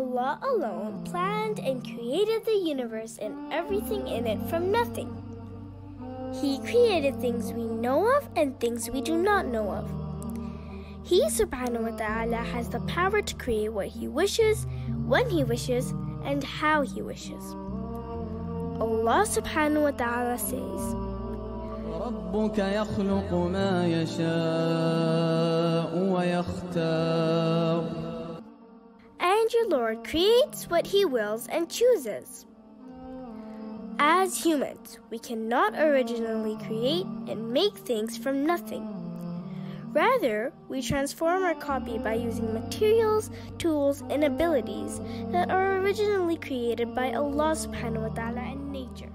Allah alone planned and created the universe and everything in it from nothing. He created things we know of and things we do not know of. He subhanahu wa ta'ala has the power to create what he wishes, when he wishes, and how he wishes. Allah subhanahu wa ta'ala says, ربك يخلق ما يشاء ويختار And your Lord creates what he wills and chooses. As humans, we cannot originally create and make things from nothing. Rather, we transform our copy by using materials, tools, and abilities that are originally created by Allah subhanahu wa ta'ala and nature.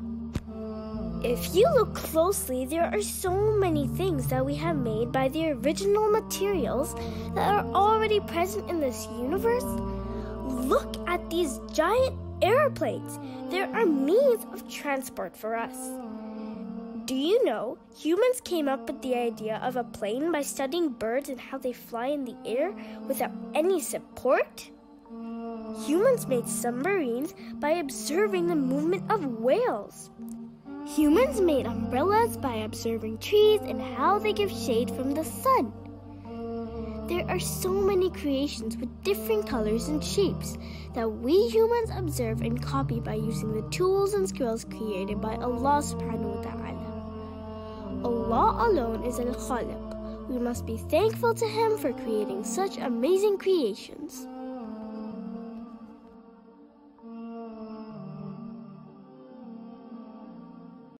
If you look closely, there are so many things that we have made by the original materials that are already present in this universe. Look at these giant airplanes. There are means of transport for us. Do you know humans came up with the idea of a plane by studying birds and how they fly in the air without any support? Humans made submarines by observing the movement of whales. Humans made umbrellas by observing trees and how they give shade from the sun. There are so many creations with different colors and shapes that we humans observe and copy by using the tools and skills created by Allah subhanahu wa ta'ala. Allah alone is Al Khaliq. We must be thankful to Him for creating such amazing creations.